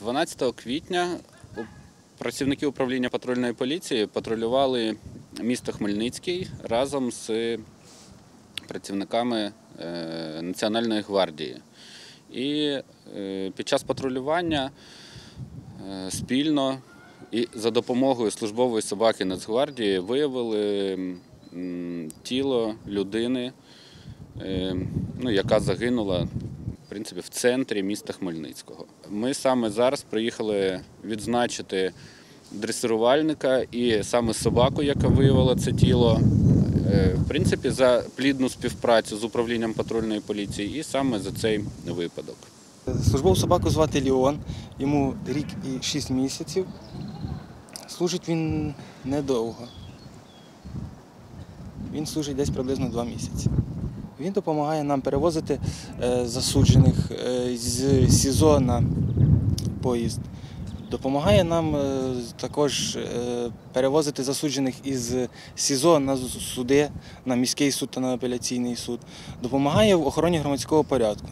12 квітня працівники управління патрульної поліції патрулювали місто Хмельницький разом з працівниками е, Національної гвардії. І е, під час патрулювання е, спільно і за допомогою службової собаки Нацгвардії виявили тіло людини, ну, яка загинула принципі, в центрі міста Хмельницького. Ми саме зараз приїхали відзначити дресирувальника і саме собаку, яка виявила це тіло. е, В принципі, за плідну співпрацю з управлінням патрульної поліції і саме за цей випадок. Службову собаку звати Ліон, йому рік і 6 місяців. Служить він недовго. Він служить десь приблизно 2 місяці. Він допомагає нам перевозити е, засуджених е, з СІЗО на поїзд. Допомагає нам е, також перевозити засуджених із СІЗО на суди, на міський суд та на апеляційний суд. Допомагає в охороні громадського порядку.